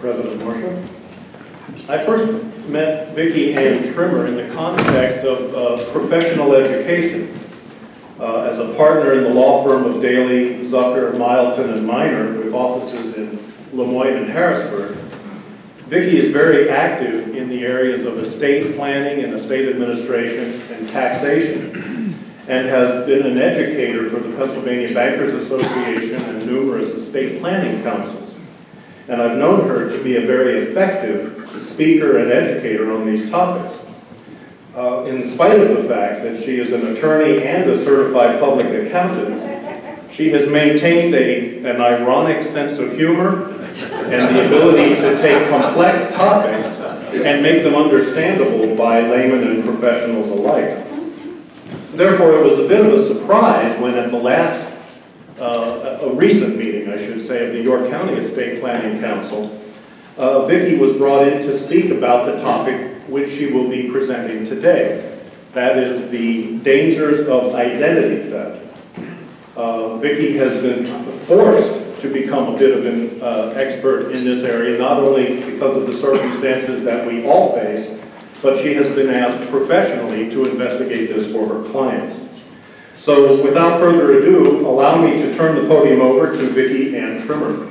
President Marshall. I first met Vicky Ann Trimmer in the context of uh, professional education. Uh, as a partner in the law firm of Daley, Zucker, Meilton, and Miner, with offices in Lemoyne and Harrisburg, Vicky is very active in the areas of estate planning and estate administration and taxation, and has been an educator for the Pennsylvania Bankers Association and numerous estate planning councils. And I've known her to be a very effective speaker and educator on these topics. Uh, in spite of the fact that she is an attorney and a certified public accountant, she has maintained a, an ironic sense of humor and the ability to take complex topics and make them understandable by laymen and professionals alike. Therefore, it was a bit of a surprise when at the last, uh, a recent meeting, I should say, of the York County Estate Planning Council, uh, Vicky was brought in to speak about the topic which she will be presenting today. That is the dangers of identity theft. Uh, Vicki has been forced to become a bit of an uh, expert in this area, not only because of the circumstances that we all face, but she has been asked professionally to investigate this for her clients. So without further ado, allow me to turn the podium over to Vicky Ann Trimmer.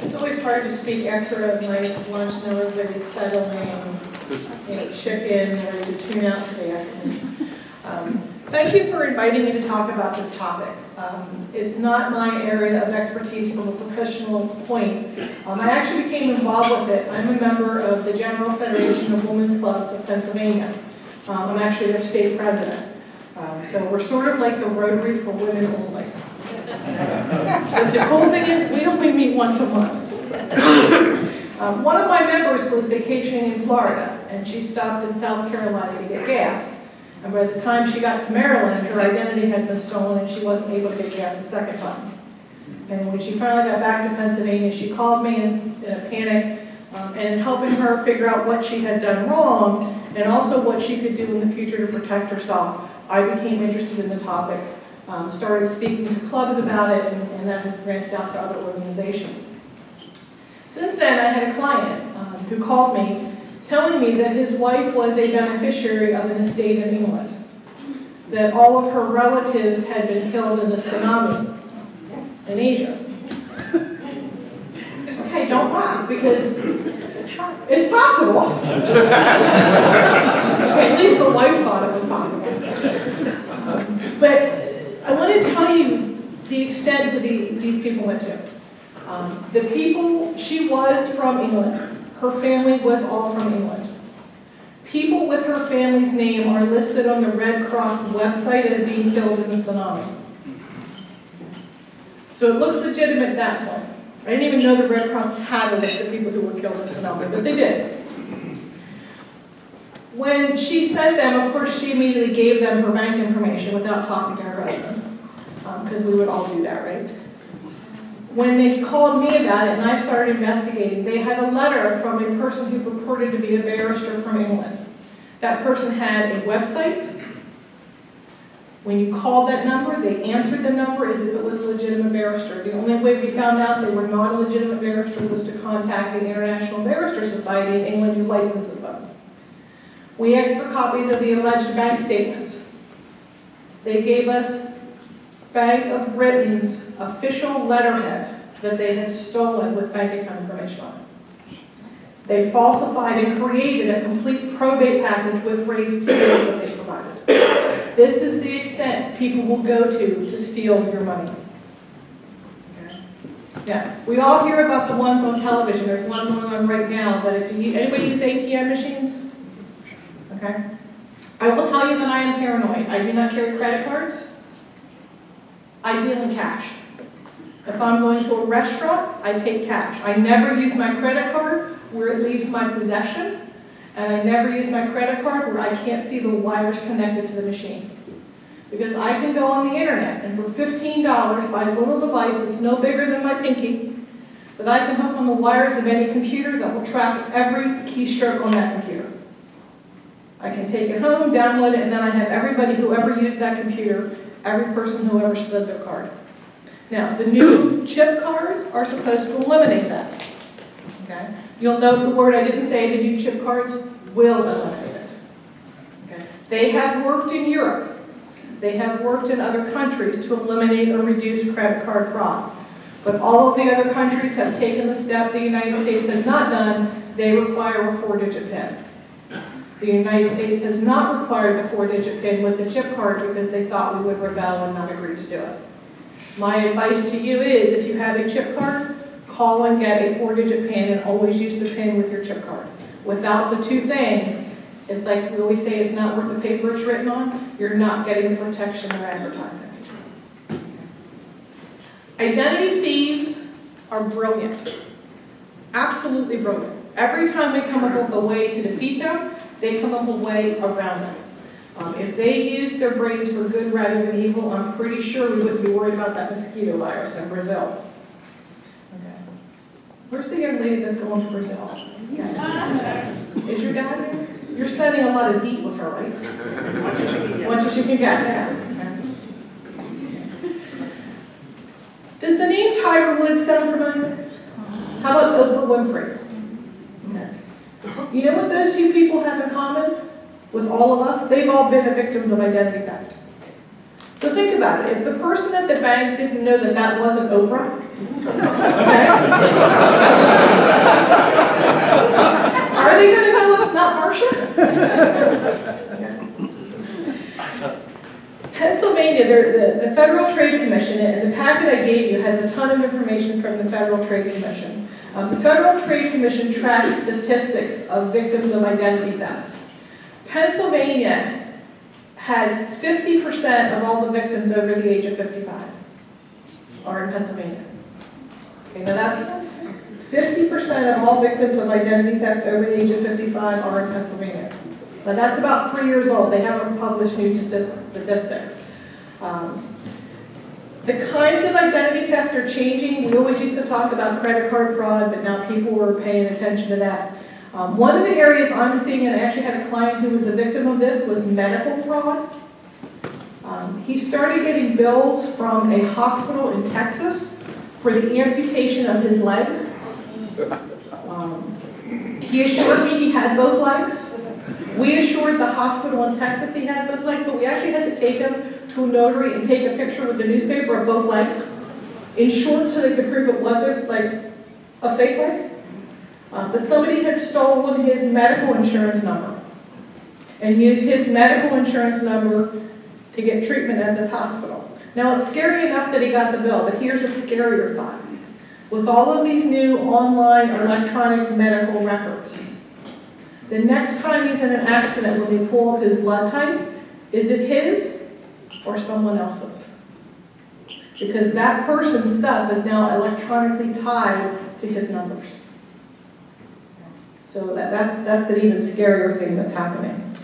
It's always hard to speak after a nice lunch and everybody's settling, you know, chicken, ready to tune out for. Um, Thank you for inviting me to talk about this topic. Um, It's not my area of expertise from a professional point. Um, I actually became involved with it. I'm a member of the General Federation of Women's Clubs of Pennsylvania. Um, I'm actually their state president. Um, So we're sort of like the Rotary for women only. But the cool thing is, we only meet once a month. Um, One of my members was vacationing in Florida, and she stopped in South Carolina to get gas. And by the time she got to Maryland, her identity had been stolen, and she wasn't able to get gas a second time. And when she finally got back to Pennsylvania, she called me in in a panic, um, and helping her figure out what she had done wrong, and also what she could do in the future to protect herself, I became interested in the topic, um, started speaking to clubs about it, and and that has branched out to other organizations. Since then, I had a client um, who called me telling me that his wife was a beneficiary of an estate in England, that all of her relatives had been killed in the tsunami in Asia. Okay, don't laugh, because it's possible. Okay, at least the wife thought it was possible. But I want to tell you the extent to the, these people went to. Um, the people, she was from England. Her family was all from England. People with her family's name are listed on the Red Cross website as being killed in the tsunami. So it looks legitimate at that point. I didn't even know the Red Cross had a list of people who were killed in the tsunami, but they did. When she sent them, of course, she immediately gave them her bank information without talking to her husband, um, because we would all do that, right? When they called me about it and I started investigating, they had a letter from a person who purported to be a barrister from England. That person had a website. When you called that number, they answered the number as if it was a legitimate barrister. The only way we found out they were not a legitimate barrister was to contact the International Barrister Society in England who licenses them. We asked for copies of the alleged bank statements. They gave us Bank of Britain's official letterhead that they had stolen with bank account information on it. They falsified and created a complete probate package with raised seals that they provided. This is the extent people will go to to steal your money. Yeah, we all hear about the ones on television. There's one going on right now, but do you, anybody use ATM machines? Okay. I will tell you that I am paranoid. I do not carry credit cards. I deal in cash. If I'm going to a restaurant, I take cash. I never use my credit card where it leaves my possession, and I never use my credit card where I can't see the wires connected to the machine. Because I can go on the internet and for $15 buy a little device that's no bigger than my pinky that I can hook on the wires of any computer that will track every keystroke on that computer. I can take it home, download it, and then I have everybody who ever used that computer, every person who ever slid their card. Now, the new chip cards are supposed to eliminate that. Okay? You'll note the word I didn't say, the new chip cards will eliminate it. Okay? They have worked in Europe. They have worked in other countries to eliminate or reduce credit card fraud. But all of the other countries have taken the step the United States has not done, they require a four-digit PIN. The United States has not required the four-digit PIN with the chip card because they thought we would rebel and not agree to do it. My advice to you is, if you have a chip card, call and get a four-digit PIN and always use the PIN with your chip card. Without the two things, it's like we always say, it's not worth the paper it's written on, you're not getting the protection they're advertising. Identity thieves are brilliant, absolutely brilliant. Every time we come up with a way to defeat them, they come up with a way around them. Um, if they used their brains for good rather than evil, I'm pretty sure we wouldn't be worried about that mosquito virus in Brazil. Okay. Where's the young lady that's going to Brazil? Is your dad there? You're sending a lot of DEET with her, right? Much as you can get, yeah. Does the name Tiger Woods sound familiar? How about Oprah Winfrey? You know what those two people have in common with all of us? They've all been the victims of identity theft. So think about it. If the person at the bank didn't know that that wasn't Oprah, okay? Are they going to know it's not Marcia? Pennsylvania, the, the Federal Trade Commission, and the packet I gave you has a ton of information from the Federal Trade Commission. Um, the Federal Trade Commission tracks statistics of victims of identity theft. Pennsylvania has 50% of all the victims over the age of 55 are in Pennsylvania. Okay, now that's 50% of all victims of identity theft over the age of 55 are in Pennsylvania. Now that's about three years old. They haven't published new statistics. Um, the kinds of identity theft are changing. We always used to talk about credit card fraud, but now people are paying attention to that. Um, one of the areas I'm seeing, and I actually had a client who was the victim of this, was medical fraud. Um, he started getting bills from a hospital in Texas for the amputation of his leg. Um, he assured me he had both legs. We assured the hospital in Texas he had both legs, but we actually had to take him to a notary and take a picture with the newspaper of both legs, in short so they could prove it wasn't like a fake leg. Um, but somebody had stolen his medical insurance number and used his medical insurance number to get treatment at this hospital. Now it's scary enough that he got the bill, but here's a scarier thought. With all of these new online electronic medical records, the next time he's in an accident when they pull up his blood type, is it his or someone else's? Because that person's stuff is now electronically tied to his numbers. So that, that, that's an even scarier thing that's happening.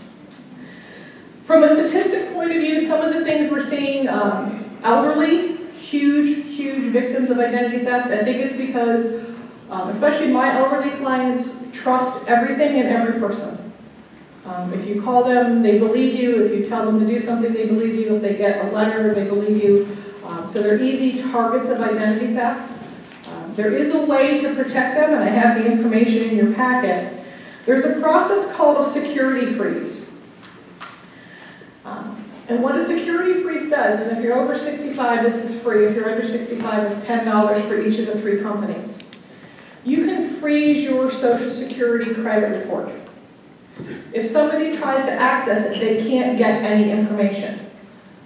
From a statistic point of view, some of the things we're seeing, um, elderly, huge, huge victims of identity theft. I think it's because, um, especially my elderly clients, trust everything and every person. Um, if you call them, they believe you. If you tell them to do something, they believe you. If they get a letter, they believe you. Um, so they're easy targets of identity theft. Um, there is a way to protect them, and I have the information in your packet. There's a process called a security freeze. Um, and what a security freeze does, and if you're over 65, this is free. If you're under 65, it's $10 for each of the three companies. You can freeze your Social Security credit report. If somebody tries to access it, they can't get any information.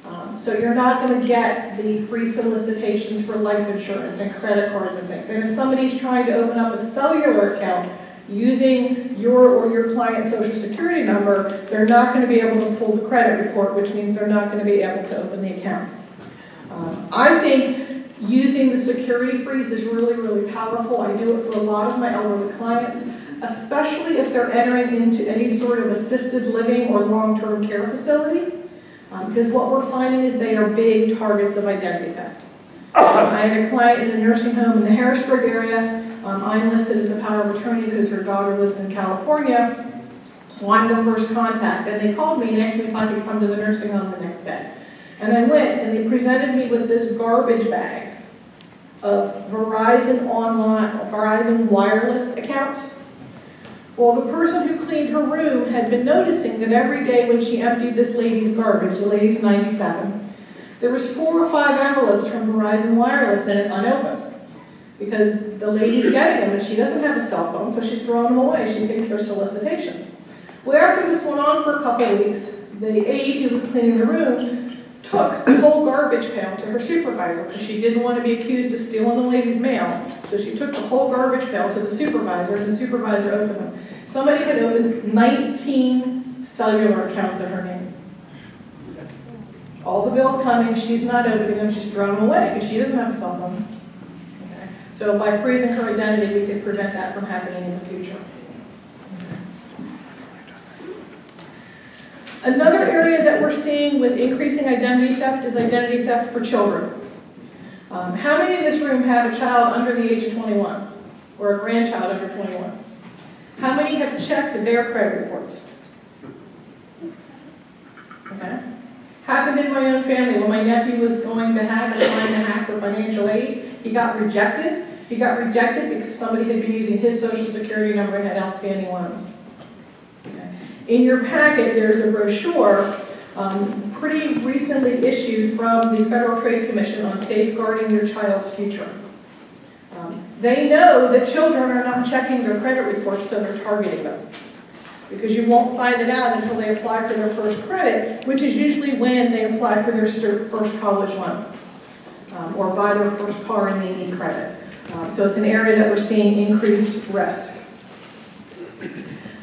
Um, so you're not going to get the free solicitations for life insurance and credit cards and things. And if somebody's trying to open up a cellular account using your or your client's social security number, they're not going to be able to pull the credit report, which means they're not going to be able to open the account. Um, I think using the security freeze is really, really powerful. I do it for a lot of my elderly clients especially if they're entering into any sort of assisted living or long-term care facility, um, because what we're finding is they are big targets of identity theft. I had a client in a nursing home in the Harrisburg area. Um, I'm listed as the power of attorney because her daughter lives in California. So So I'm the first contact, and they called me and asked me if I could come to the nursing home the next day. And I went, and they presented me with this garbage bag of Verizon online, Verizon wireless accounts. Well, the person who cleaned her room had been noticing that every day when she emptied this lady's garbage, the lady's 97, there was four or five envelopes from Verizon Wireless in it unopened. Because the lady's getting them and she doesn't have a cell phone, so she's throwing them away. She thinks they're solicitations. Well, after this went on for a couple of weeks, the aide who was cleaning the room took the whole garbage pail to her supervisor because she didn't want to be accused of stealing the lady's mail. So she took the whole garbage pail to the supervisor and the supervisor opened them. Somebody had opened 19 cellular accounts in her name. All the bills coming, she's not opening them, she's throwing them away because she doesn't have a cell phone. Okay? So by freezing her identity, we could prevent that from happening in the future. Another area that we're seeing with increasing identity theft is identity theft for children. Um, how many in this room have a child under the age of 21 or a grandchild under 21? How many have checked their credit reports? Okay. Happened in my own family when my nephew was going to have and trying to hack for financial aid. He got rejected. He got rejected because somebody had been using his social security number and had outstanding loans. In your packet, there's a brochure um, pretty recently issued from the Federal Trade Commission on safeguarding your child's future. Um, they know that children are not checking their credit reports, so they're targeting them. Because you won't find it out until they apply for their first credit, which is usually when they apply for their first college loan um, or buy their first car and they need credit. Um, so it's an area that we're seeing increased risk.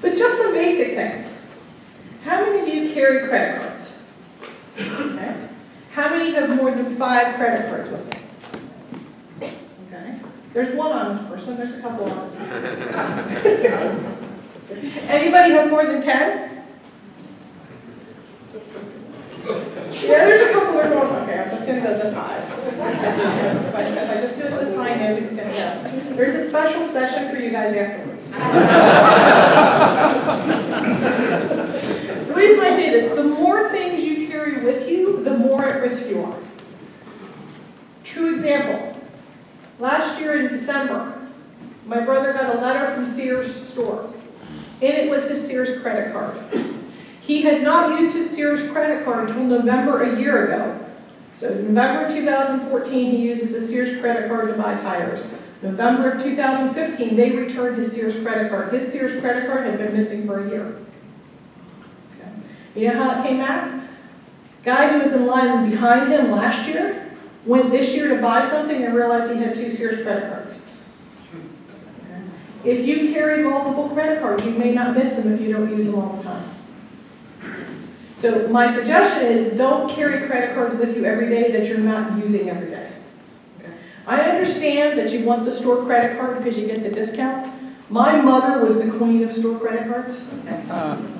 But just some basic things. How many of you carry credit cards? Okay. How many have more than five credit cards with them? Okay. There's one honest person, there's a couple honest people. Anybody have more than 10? Yeah, there's a couple that are going, okay, I'm just gonna go this high. If I, if I just do it this high, nobody's gonna go. There's a special session for you guys afterwards. The reason I say this, the more things you carry with you, the more at risk you are. True example, last year in December, my brother got a letter from Sears store. In it was his Sears credit card. He had not used his Sears credit card until November a year ago. So November 2014, he uses his Sears credit card to buy tires. November of 2015, they returned his Sears credit card. His Sears credit card had been missing for a year. Okay. You know how it came back? Guy who was in line behind him last year went this year to buy something and realized he had two Sears credit cards. If you carry multiple credit cards, you may not miss them if you don't use them all the time. So my suggestion is don't carry credit cards with you every day that you're not using every day. I understand that you want the store credit card because you get the discount. My mother was the queen of store credit cards.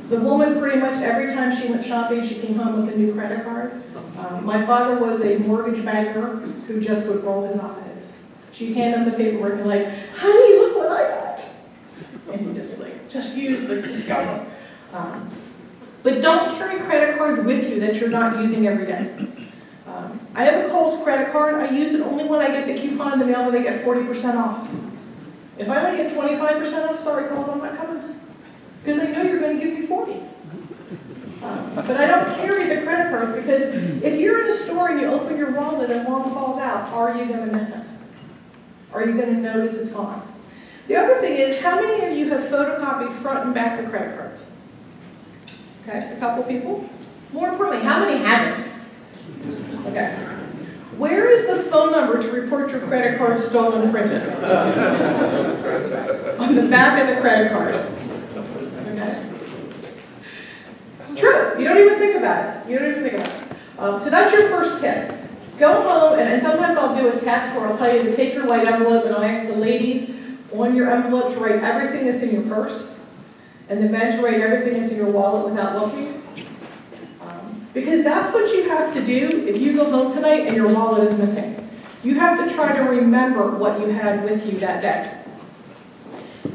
The woman pretty much every time she went shopping, she came home with a new credit card. Um, my father was a mortgage banker who just would roll his eyes. She'd hand him the paperwork and like, honey, look what I got. And he'd just be like, just use the discount. Um, but don't carry credit cards with you that you're not using every day. I have a Kohl's credit card. I use it only when I get the coupon in the mail that I get 40% off. If I only get 25% off, sorry Kohl's, I'm not coming. Because I know you're going to give me 40. Um, but I don't carry the credit cards because if you're in a store and you open your wallet and one falls out, are you going to miss it? Are you going to notice it's gone? The other thing is, how many of you have photocopied front and back of credit cards? Okay, a couple people. More importantly, how many haven't? Okay. Where is the phone number to report your credit card stolen printed? On the back of the credit card. Okay. It's true. You don't even think about it. You don't even think about it. Um, so that's your first tip. Go home, and, and sometimes I'll do a task where I'll tell you to take your white envelope and I'll ask the ladies on your envelope to write everything that's in your purse and the men to write everything that's in your wallet without looking. Because that's what you have to do if you go home tonight and your wallet is missing. You have to try to remember what you had with you that day.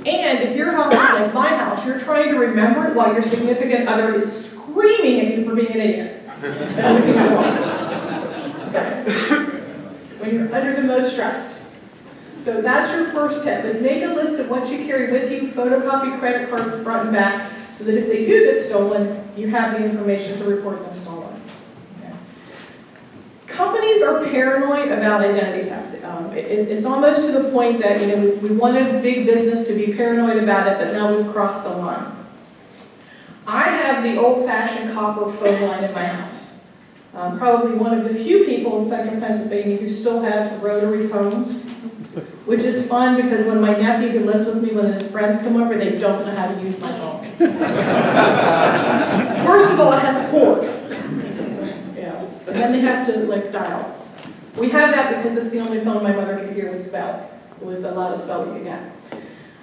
And if your house is like my house, you're trying to remember it while your significant other is screaming at you for being an idiot. When you're under the most stressed. So that's your first tip, is make a list of what you carry with you, photocopy credit cards front and back, so that if they do get stolen, you have the information to report them. Companies are paranoid about identity theft. Um, it- it- it's almost to the point that, you know, we, we wanted big business to be paranoid about it, but now we've crossed the line. I have the old-fashioned copper phone line in my house. Um, probably one of the few people in central Pennsylvania who still have rotary phones, which is fun because when my nephew who lives with me, when his friends come over, they don't know how to use my phone. First of all, it has a cord. And then they have to like dial. We have that because it's the only phone my mother could hear with the bell. It was the loudest bell we could get.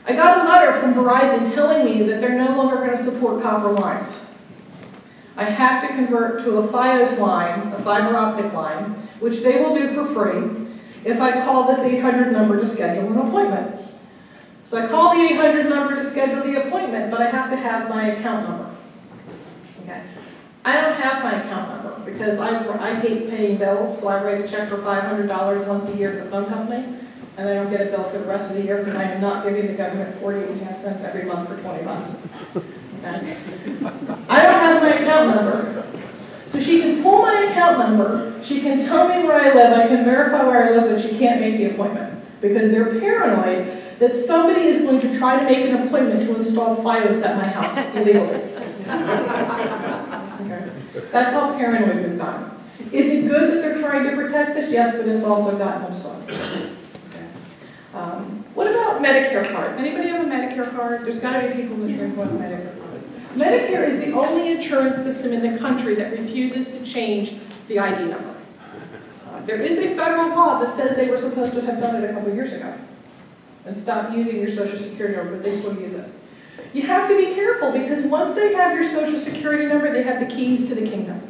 I got a letter from Verizon telling me that they're no longer going to support copper lines. I have to convert to a FiOS line, a fiber optic line, which they will do for free if I call this 800 number to schedule an appointment. So I call the 800 number to schedule the appointment, but I have to have my account number. I don't have my account number because I, I hate paying bills, so I write a check for $500 once a year to the phone company, and I don't get a bill for the rest of the year because I am not giving the government 48 and a cents every month for 20 months. Okay. I don't have my account number. So she can pull my account number, she can tell me where I live, I can verify where I live, but she can't make the appointment. Because they're paranoid that somebody is going to try to make an appointment to install FiOS at my house illegally. That's how paranoid we've gotten. Is it good that they're trying to protect us? Yes, but it's also gotten them so. Um, What about Medicare cards? Anybody have a Medicare card? There's got to be people in this room who have Medicare cards. Medicare is the only insurance system in the country that refuses to change the ID number. Uh, There is a federal law that says they were supposed to have done it a couple years ago and stop using your social security number, but they still use it. You have to be careful because once they have your social security number, they have the keys to the kingdom.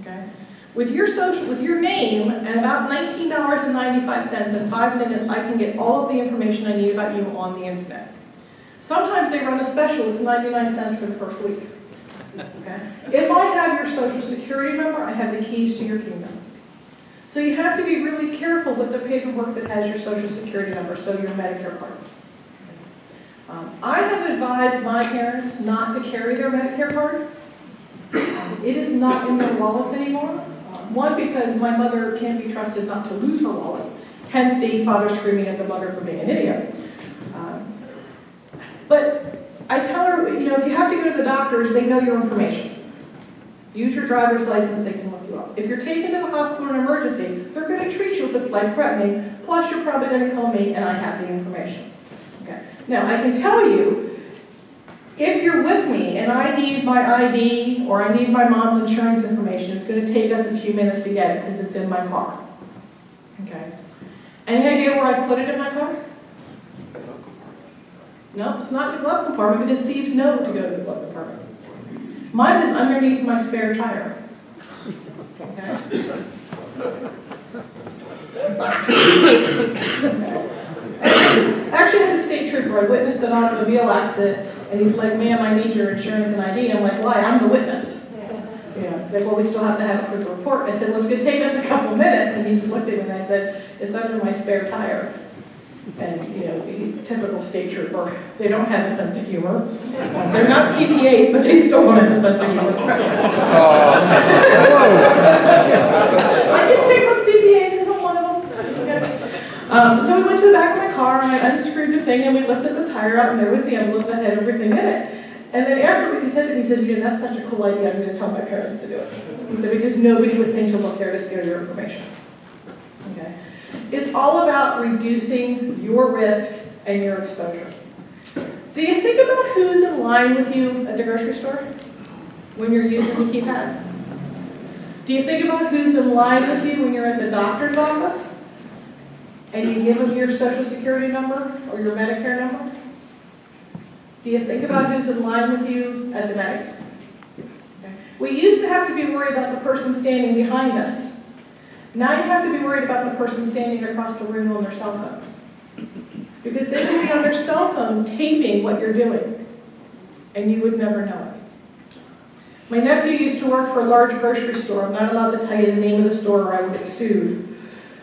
Okay? With your social, with your name and about $19.95 in five minutes, I can get all of the information I need about you on the internet. Sometimes they run a special, it's 99 cents for the first week. Okay? If I have your social security number, I have the keys to your kingdom. So you have to be really careful with the paperwork that has your social security number, so your Medicare cards. Um, I have advised my parents not to carry their Medicare card. It is not in their wallets anymore. Um, One, because my mother can't be trusted not to lose her wallet, hence the father screaming at the mother for being an idiot. Um, But I tell her, you know, if you have to go to the doctors, they know your information. Use your driver's license, they can look you up. If you're taken to the hospital in an emergency, they're gonna treat you if it's life-threatening, plus you're probably gonna call me and I have the information. Okay. Now, I can tell you, if you're with me and I need my ID or I need my mom's insurance information, it's gonna take us a few minutes to get it because it's in my car. Okay? Any idea where I put it in my car? No, it's not in the glove compartment because thieves know to go to the glove compartment. Mine is underneath my spare tire. Okay? I actually, I had a state trooper, I witnessed an automobile accident, and he's like, ma'am, I need your insurance and ID. I'm like, why? I'm the witness. Yeah, he's like, well, we still have to have it for the report. I said, well, it's gonna take us a couple minutes, and he just looked at me and I said, it's under my spare tire. And, you know, he's a typical state trooper. They don't have a sense of humor. They're not CPAs, but they still don't have a sense of humor. Oh. I can pick on CPAs because I'm one of them. Um, so we went to the back of my car and I unscrewed the thing and we lifted the tire out and there was the envelope that had everything in it. And then afterwards he said to me, he said, you know, that's such a cool idea, I'm gonna tell my parents to do it. He said, because nobody would think to look there to steal your information. Okay? It's all about reducing your risk and your exposure. Do you think about who's in line with you at the grocery store when you're using the keypad? Do you think about who's in line with you when you're at the doctor's office? And you give them your social security number or your Medicare number? Do you think about who's in line with you at the bank? Okay. We used to have to be worried about the person standing behind us. Now you have to be worried about the person standing across the room on their cell phone. Because they could be on their cell phone taping what you're doing, and you would never know it. My nephew used to work for a large grocery store. I'm not allowed to tell you the name of the store or I would get sued.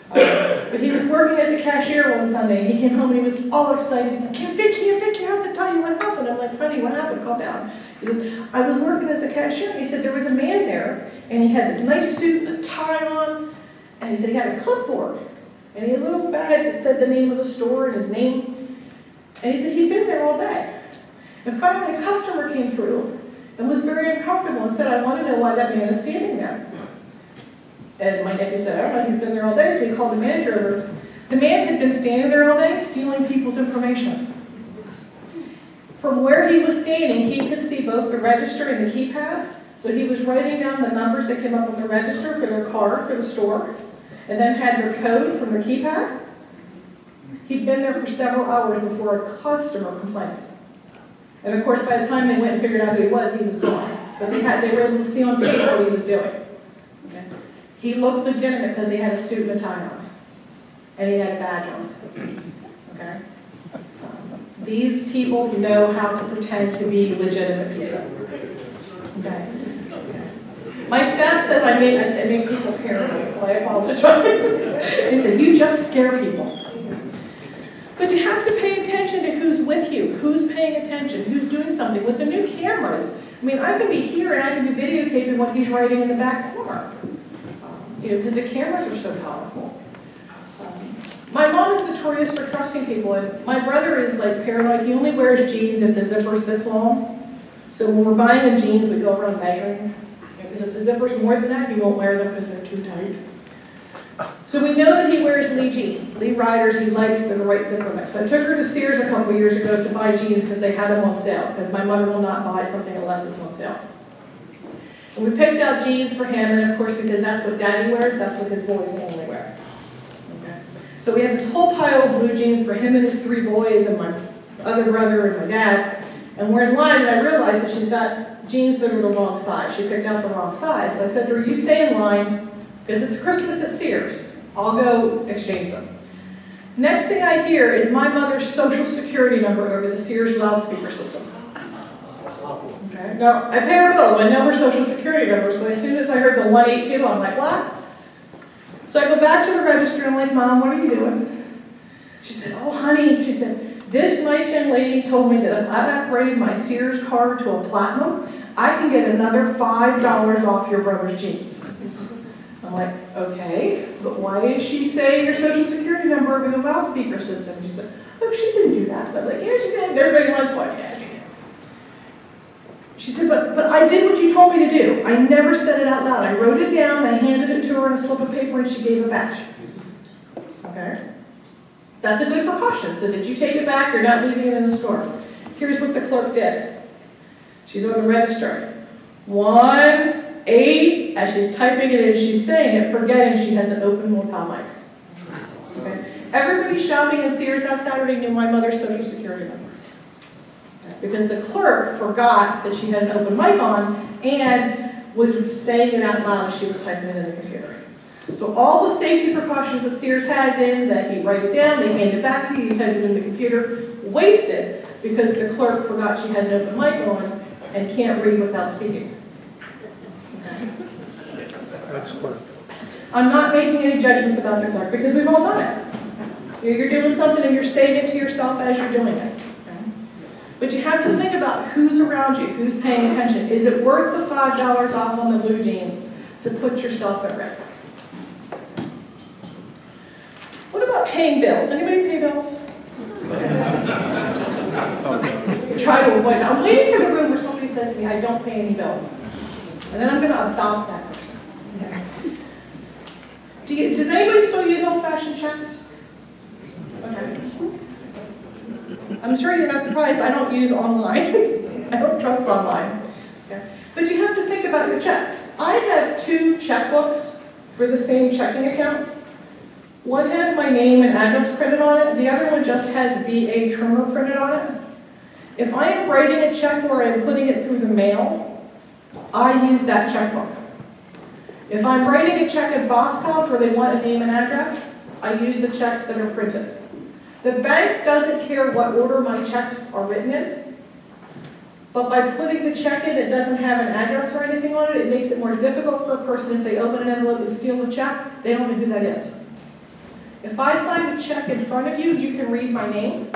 Uh, But he was working as a cashier one Sunday, and he came home and he was all excited. He's like, "Aunt Vicky, Vicky, I have to tell you what happened." I'm like, "Honey, what happened? Calm down." He says, "I was working as a cashier." and He said, "There was a man there, and he had this nice suit and a tie on, and he said he had a clipboard, and he had little bags that said the name of the store and his name. And he said he'd been there all day. And finally, a customer came through and was very uncomfortable and said, I want to know why that man is standing there. And my nephew said, I don't know, he's been there all day, so he called the manager over. The man had been standing there all day stealing people's information. From where he was standing, he could see both the register and the keypad. So he was writing down the numbers that came up on the register for their card for the store, and then had their code from their keypad. He'd been there for several hours before a customer complained. And of course, by the time they went and figured out who he was, he was gone. But they had, they were able to see on tape what he was doing. He looked legitimate because he had a suit and a tie on. And he had a badge on. Okay? These people know how to pretend to be legitimate people. Okay? My staff says I make, I make people paranoid, so I apologize. They said, you just scare people. But you have to pay attention to who's with you, who's paying attention, who's doing something. With the new cameras, I mean, I can be here and I can be videotaping what he's writing in the back corner. You know, because the cameras are so powerful. Um, My mom is notorious for trusting people, and my brother is like paranoid. He only wears jeans if the zipper's this long. So when we're buying him jeans, we go around measuring. Because if the zipper's more than that, he won't wear them because they're too tight. So we know that he wears Lee jeans. Lee Riders, he likes the right zipper mix. So I took her to Sears a couple years ago to buy jeans because they had them on sale, because my mother will not buy something unless it's on sale. And we picked out jeans for him, and of course, because that's what daddy wears, that's what his boys only wear. Okay. So we have this whole pile of blue jeans for him and his three boys, and my other brother and my dad. And we're in line, and I realized that she's got jeans that are the wrong size. She picked out the wrong size. So I said to her, you stay in line, because it's Christmas at Sears. I'll go exchange them. Next thing I hear is my mother's social security number over the Sears loudspeaker system. Okay. Now, I pay her bills, I know her social security number, so as soon as I heard the 182, I'm like, what? So I go back to the register, I'm like, Mom, what are you doing? She said, oh, honey, she said, this nice young lady told me that if I upgrade my Sears card to a platinum, I can get another $5 off your brother's jeans. I'm like, okay, but why is she saying your social security number over the loudspeaker system? She said, oh, she didn't do that. I'm like, yeah, she did. And everybody wants yeah, she said, but, but I did what you told me to do. I never said it out loud. I wrote it down, I handed it to her in a slip of paper, and she gave it back. Okay? That's a good precaution, so that you take it back, you're not leaving it in the store. Here's what the clerk did. She's on the register. One, eight, as she's typing it in, she's saying it, forgetting she has an open lapel mic. Okay? Everybody shopping in Sears that Saturday knew my mother's social security number. Because the clerk forgot that she had an open mic on and was saying it out loud as she was typing it in the computer. So all the safety precautions that Sears has in, that you write it down, they hand it back to you, you type it in the computer, wasted because the clerk forgot she had an open mic on and can't read without speaking. Okay? I'm not making any judgments about the clerk because we've all done it. You're doing something and you're saying it to yourself as you're doing it. But you have to think about who's around you, who's paying attention. Is it worth the five dollars off on the blue jeans to put yourself at risk? What about paying bills? Anybody pay bills? Try to avoid it. I'm waiting for the room where somebody says to me, I don't pay any bills. And then I'm gonna adopt that person. Okay. Do you, does anybody still use old-fashioned checks? Okay. I'm sure you're not surprised, I don't use online. I don't trust online. Okay. But you have to think about your checks. I have two checkbooks for the same checking account. One has my name and address printed on it, the other one just has VA trimmer printed on it. If I am writing a check where I'm putting it through the mail, I use that checkbook. If I'm writing a check at Boscov's where they want a name and address, I use the checks that are printed. The bank doesn't care what order my checks are written in, but by putting the check in, it doesn't have an address or anything on it, it makes it more difficult for a person if they open an envelope and steal the check, they don't know who that is. If I sign the check in front of you, you can read my name.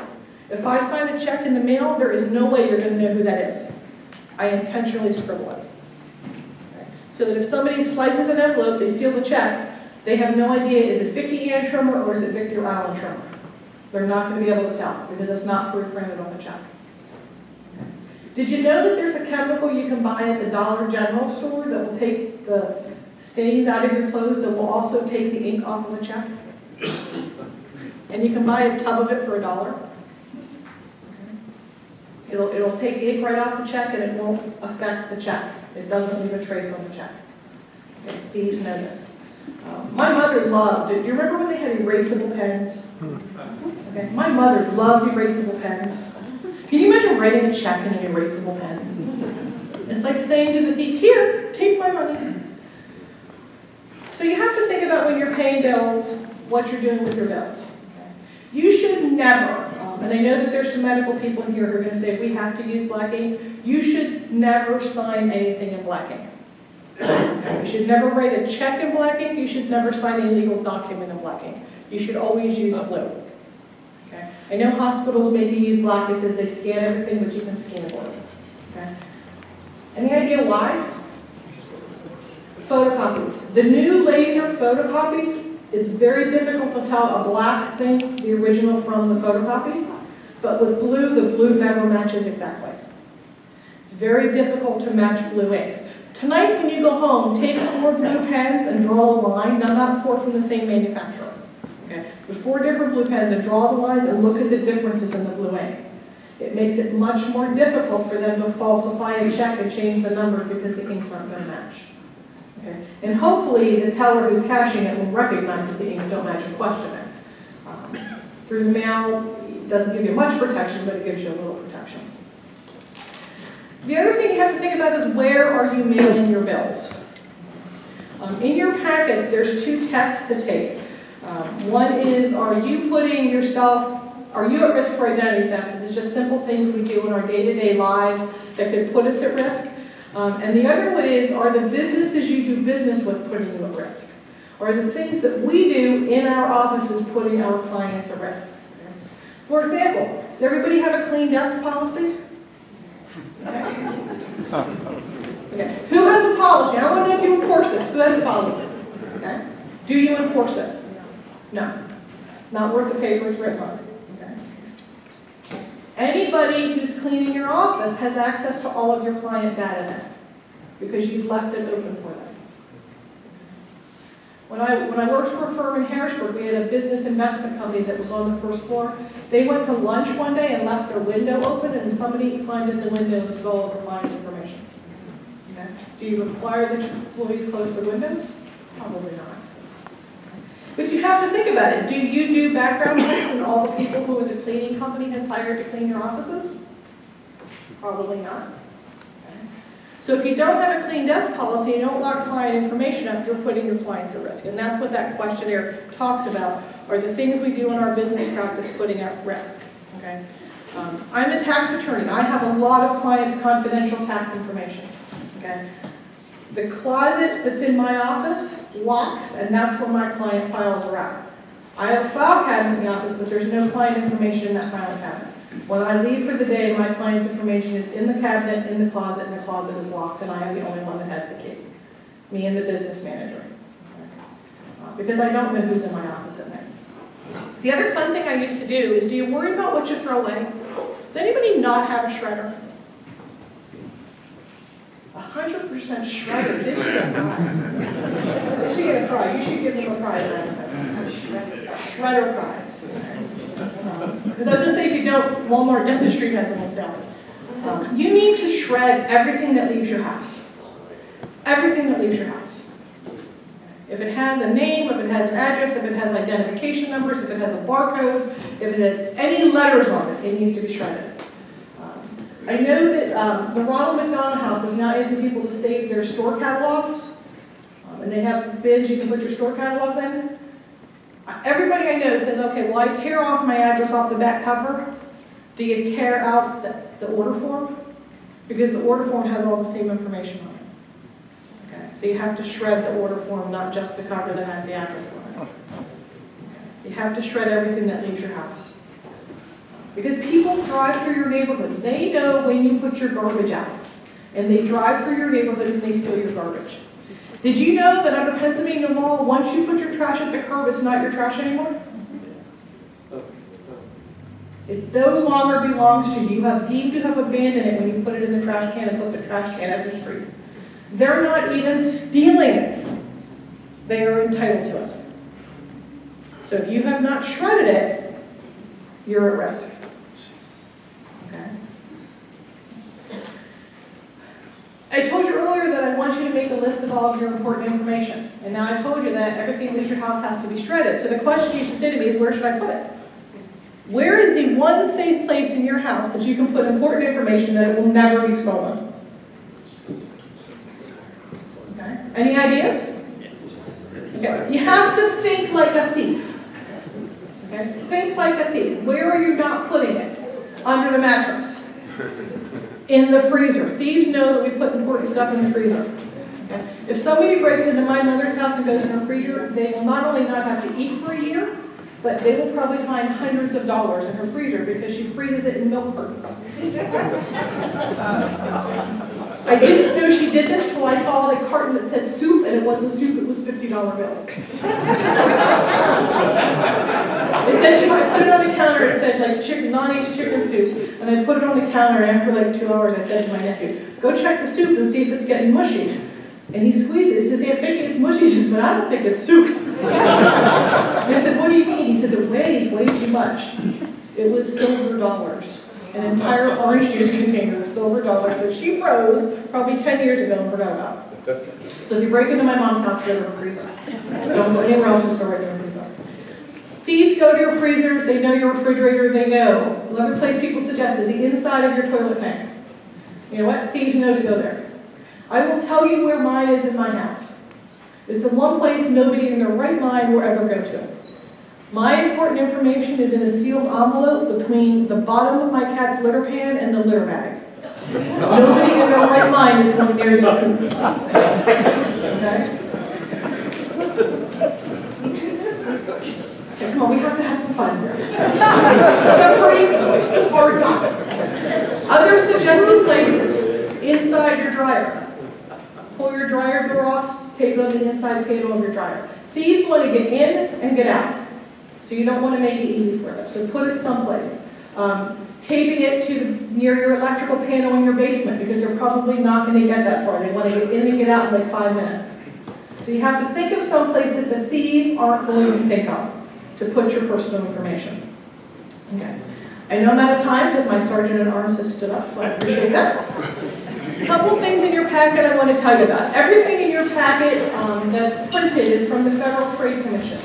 If I sign a check in the mail, there is no way you're gonna know who that is. I intentionally scribble it. So that if somebody slices an envelope, they steal the check, they have no idea, is it Vicky Ann Trimmer or is it Victor Allen Trimmer? They're not gonna be able to tell, because it's not pre-printed on the check. Did you know that there's a chemical you can buy at the Dollar General store that will take the stains out of your clothes, that will also take the ink off of a check? And you can buy a tub of it for a dollar. It'll, it'll take ink right off the check and it won't affect the check. It doesn't leave a trace on the check. Thieves know this. Um, My mother loved, it. do you remember when they had erasable pens? Okay, my mother loved erasable pens. Can you imagine writing a check in an erasable pen? It's like saying to the thief, here, take my money. So you have to think about when you're paying bills, what you're doing with your bills. You should never, um, and I know that there's some medical people in here who are gonna say we have to use black ink, you should never sign anything in black ink. Okay, You should never write a check in black ink, you should never sign a legal document in black ink. You should always use blue. Okay? I know hospitals maybe use black because they scan everything, but you can scan blue. Okay? Any idea why? Photocopies. The new laser photocopies, it's very difficult to tell a black thing, the original from the photocopy, but with blue, the blue never matches exactly. It's very difficult to match blue inks. Tonight, when you go home, take four blue pens and draw a line, now not four from the same manufacturer, okay? But four different blue pens and draw the lines and look at the differences in the blue ink. It makes it much more difficult for them to falsify a check and change the number because the inks aren't gonna match. Okay? And hopefully, the teller who's cashing it will recognize that the inks don't match and question it. Um, Through the mail, it doesn't give you much protection, but it gives you a little protection. The other thing you have to think about is where are you mailing your bills? Um, in your packets, there's two tests to take. Um, one is, are you putting yourself, are you at risk for identity theft? It's just simple things we do in our day-to-day lives that could put us at risk. Um, and the other one is, are the businesses you do business with putting you at risk? Are the things that we do in our offices putting our clients at risk? For example, does everybody have a clean desk policy? Okay. Okay. Who has a policy? I want to know if you enforce it. Who has a policy? Okay. Do you enforce it? No. It's not worth the paper it's written on. Anybody who's cleaning your office has access to all of your client data because you've left it open for them. When I, when I worked for a firm in Harrisburg, we had a business investment company that was on the first floor. They went to lunch one day and left their window open, and somebody climbed in the window and stole all their client's information. Okay? Do you require that employees close their windows? Probably not. But you have to think about it. Do you do background checks on all the people who the cleaning company has hired to clean your offices? Probably not. So if you don't have a clean desk policy, you don't lock client information up, you're putting your clients at risk. And that's what that questionnaire talks about, are the things we do in our business practice putting at risk, okay? Um, I'm a tax attorney. I have a lot of clients' confidential tax information, okay? The closet that's in my office locks, and that's where my client files are at. I have a file cabinet in the office, but there's no client information in that file cabinet. When I leave for the day, my client's information is in the cabinet, in the closet, and the closet is locked, and I am the only one that has the key. Me and the business manager. Uh, Because I don't know who's in my office at night. The other fun thing I used to do is, do you worry about what you throw away? Does anybody not have a shredder? A hundred percent shredder, they should get a prize. They should get a prize, you should give them a prize. A Shredder prize. Because I was gonna say, if you don't, Walmart Dentistry has them on sale. Um, You need to shred everything that leaves your house. Everything that leaves your house. If it has a name, if it has an address, if it has identification numbers, if it has a barcode, if it has any letters on it, it needs to be shredded. I know that um, the Ronald McDonald House is now asking people to save their store catalogs. Um, And they have bins you can put your store catalogs in. Everybody I know says, okay, well, I tear off my address off the back cover. Do you tear out the, the order form? Because the order form has all the same information on it. Okay, so you have to shred the order form, not just the cover that has the address on it. You have to shred everything that leaves your house. Because people drive through your neighborhoods, they know when you put your garbage out. And they drive through your neighborhoods and they steal your garbage. Did you know that under Pennsylvania law, once you put your trash at the curb, it's not your trash anymore? It no longer belongs to you. You have deemed to have abandoned it when you put it in the trash can and put the trash can at the street. They're not even stealing it. They are entitled to it. So if you have not shredded it, you're at risk. I told you earlier that I want you to make a list of all of your important information. And now I've told you that everything leaves your house has to be shredded. So the question you should say to me is, where should I put it? Where is the one safe place in your house that you can put important information that it will never be stolen? Okay. Any ideas? Okay. You have to think like a thief. Okay? Think like a thief. Where are you not putting it? Under the mattress. In the freezer. Thieves know that we put important stuff in the freezer. Okay? If somebody breaks into my mother's house and goes in her freezer, they will not only not have to eat for a year, but they will probably find hundreds of dollars in her freezer because she freezes it in milk cartons. I didn't know she did this till I saw a carton that said soup, and it wasn't soup, it was fifty dollar bills. I said to her, I put it on the counter, it said like chicken, non-aged chicken soup, and I put it on the counter, and after like two hours, I said to my nephew, go check the soup and see if it's getting mushy. And he squeezed it, he says, Aunt Vicky, it's mushy, she says, but I don't think it's soup. And I said, what do you mean? He says, it weighs way too much. It was silver dollars, an entire orange juice container of silver dollars that she froze probably 10 years ago and forgot about. So if you break into my mom's house, go to her freezer. Don't go anywhere else, just go right to her freezer. Thieves go to your freezers, they know your refrigerator, they know. Another place people suggest is the inside of your toilet tank. You know what? Thieves know to go there. I will tell you where mine is in my house. It's the one place nobody in their right mind will ever go to. My important information is in a sealed envelope between the bottom of my cat's litter pan and the litter bag. Nobody in their right mind is going near poop. Okay? Okay, come on, we have to have some fun here. Pretty hard topic. Other suggested places, inside your dryer. Pull your dryer door off, tape it on the inside panel of your dryer. Thieves want to get in and get out. So you don't want to make it easy for them. So put it someplace. Um, taping it to near your electrical panel in your basement because they're probably not going to get that far. They want to get in and get out in like five minutes. So you have to think of someplace that the thieves aren't going to think of to put your personal information. Okay. I know I'm out of time because my sergeant at arms has stood up, so I appreciate that. A Couple things in your packet I want to tell you about. Everything in your packet um, that's printed is from the Federal Trade Commission.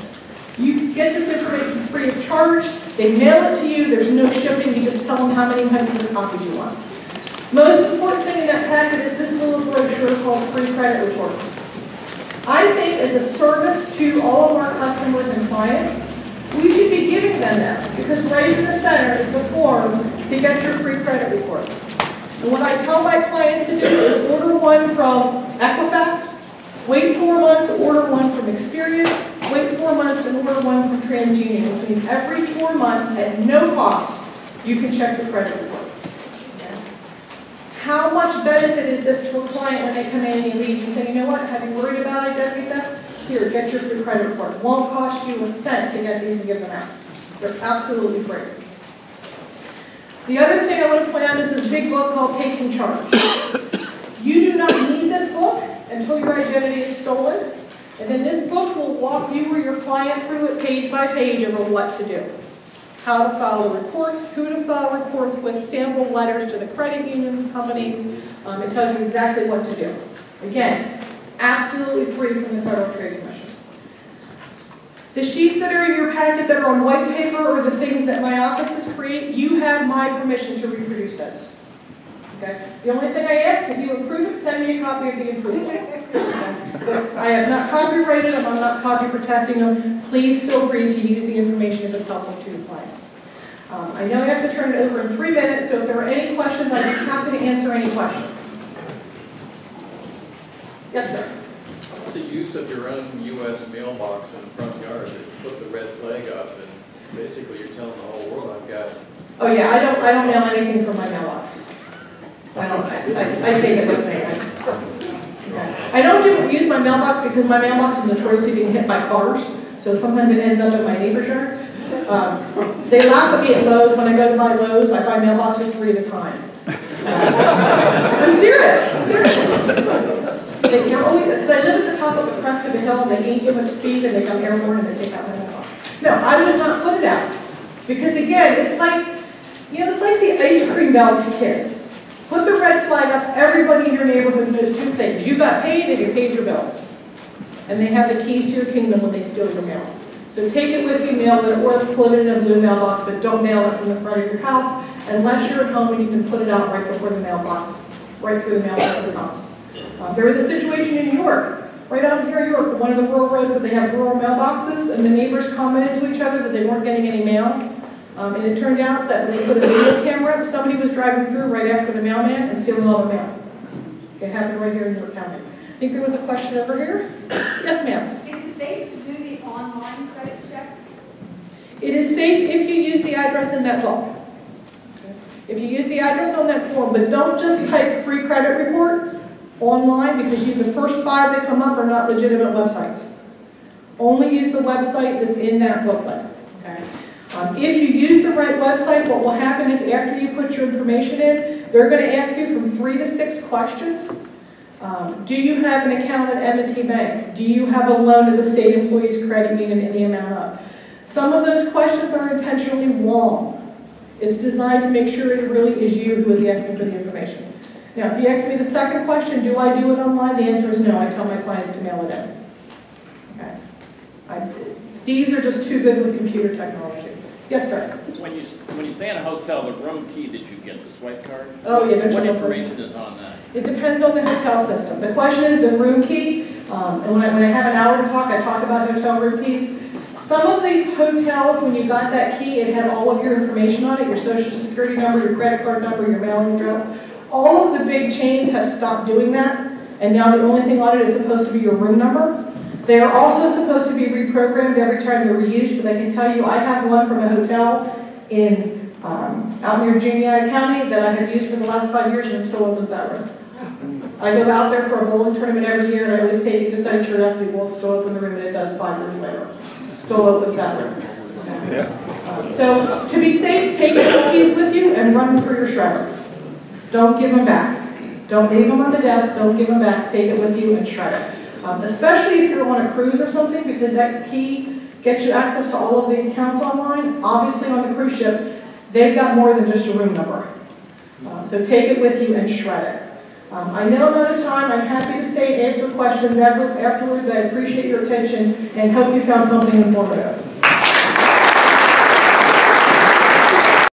You get this information free of charge. They mail it to you. There's no shipping. You just tell them how many hundreds of copies you want. Most important thing in that packet is this little brochure called Free Credit Report. I think as a service to all of our customers and clients, giving them this because in the center is the form to get your free credit report. And what I tell my clients to do is order one from Equifax, wait four months, order one from Experian, wait four months and order one from TransUnion, which means every four months at no cost, you can check the credit report. How much benefit is this to a client when they come in and you leave and say, you know what, have you worried about identity theft? Here, get your free credit report. It Won't cost you a cent to get these and give them out. They're absolutely free. The other thing I want to point out is this big book called Taking Charge. You do not need this book until your identity is stolen. And then this book will walk you or your client through it page by page over what to do. How to file reports, who to file reports with, sample letters to the credit union companies. Um, it tells you exactly what to do. Again, absolutely free from the Federal Trade Commission. The sheets that are in your packet that are on white paper or the things that my offices create, you have my permission to reproduce those. Okay? The only thing I ask, if you approve it, send me a copy of the approval. I have not copyrighted them, I'm not copy protecting them. Please feel free to use the information if it's helpful to your clients. Um, I know I have to turn it over in three minutes, so if there are any questions, I'd be happy to answer any questions. Yes, sir. The use of your own US mailbox in the front yard, that put the red flag up, and basically you're telling the whole world, I've got, Oh, yeah, I don't, I don't mail anything from my mailbox. I don't, I, I- I take it with me. I don't do, use my mailbox because my mailbox is notoriously being hit by cars, so sometimes it ends up in my neighbor's yard. Um, They laugh at me at Lowe's, when I go to buy Lowe's, I buy mailboxes three at a time. I'm serious, I'm serious. They- only, because I live at the top of a crest of a hill, and they gain too much speed, and they come airborne, and they take out my mailbox. No, I would not put it out, because again, it's like, you know, it's like the ice cream bell to kids. Put the red flag up, everybody in your neighborhood knows two things, you got paid and you paid your bills. And they have the keys to your kingdom when they steal your mail. So take it with you, mail it, or put it in a blue mailbox, but don't mail it from the front of your house unless you're at home and you can put it out right before the mailbox, right through the mailbox comes. Uh, There was a situation in New York, right out here in York, one of the rural roads where they have rural mailboxes, and the neighbors commented to each other that they weren't getting any mail. Um, and it turned out that when they put a video camera up, somebody was driving through right after the mailman and stealing all the mail. It happened right here in York County. I think there was a question over here. Yes, ma'am. Is it safe to do the online credit checks? It is safe if you use the address in that book. If you use the address on that form, but don't just type free credit report online because you, the first five that come up are not legitimate websites. Only use the website that's in that booklet, okay? Um, If you use the right website, what will happen is after you put your information in, they're gonna ask you from three to six questions. Um, Do you have an account at m and T Bank? Do you have a loan at the State Employees Credit Union in the amount of? Some of those questions are intentionally wrong. It's designed to make sure it really is you who is asking for the information. Now, if you ask me the second question, do I do it online? The answer is no. I tell my clients to mail it in. Okay. I- These are just too good with computer technology. Yes, sir. When you, when you stay in a hotel, the room key that you get, the swipe card? Oh, yeah, What information is on that? It depends on the hotel system. The question is the room key, um, and when I, when I have an hour to talk, I talk about hotel room keys. Some of the hotels, when you got that key, it had all of your information on it, your social security number, your credit card number, your mailing address. All of the big chains have stopped doing that, and now the only thing on it is supposed to be your room number. They are also supposed to be reprogrammed every time they're reused, but I can tell you, I have one from a hotel in, um, out near Juniata County that I have used for the last five years and it still opens that room. I go out there for a bowling tournament every year, and I always take it just out of curiosity, will still open the room, and it does five years later. Still opens that room. Um, So, to be safe, take those keys with you and run them through your shredder. Don't give them back. Don't leave them on the desk, don't give them back, take it with you and shred it. Um, Especially if you're on a cruise or something, because that key gets you access to all of the accounts online. Obviously, on the cruise ship, they've got more than just a room number. Um, So take it with you and shred it. Um, I know I'm out of time, I'm happy to stay and answer questions afterwards, I appreciate your attention and hope you found something informative.